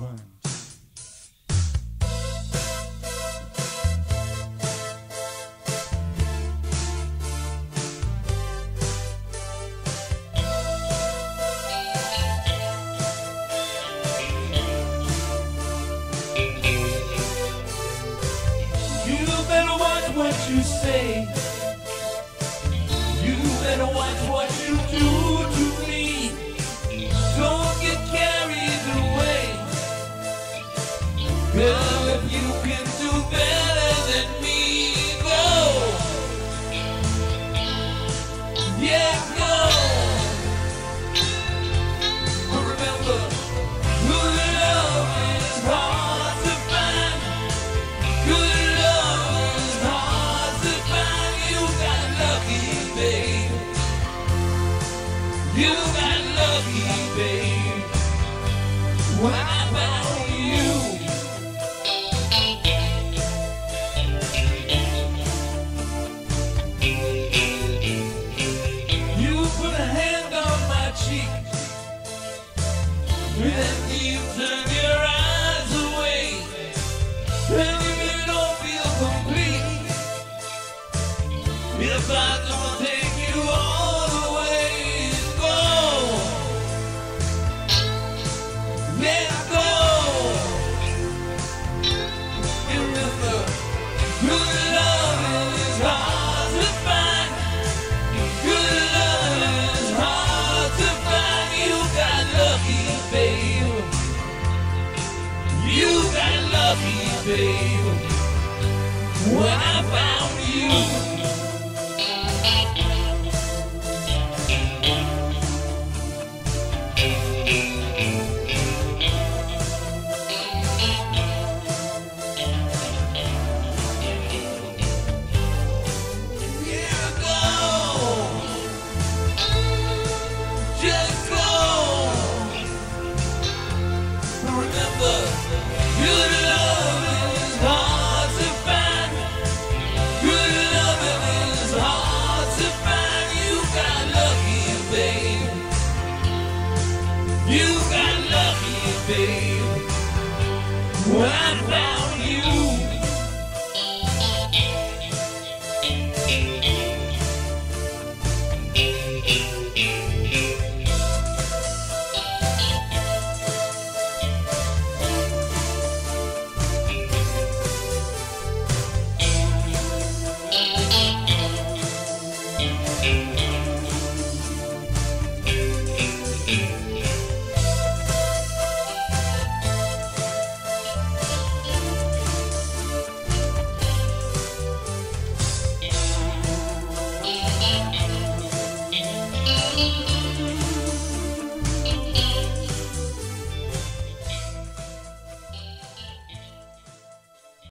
one. You better watch what you say. You better watch what you do Yeah. But remember, good love is hard to find. Good love is hard to find. You got lucky. You got lucky, babe. When I found 네. love you, babe. When I found you. I found you.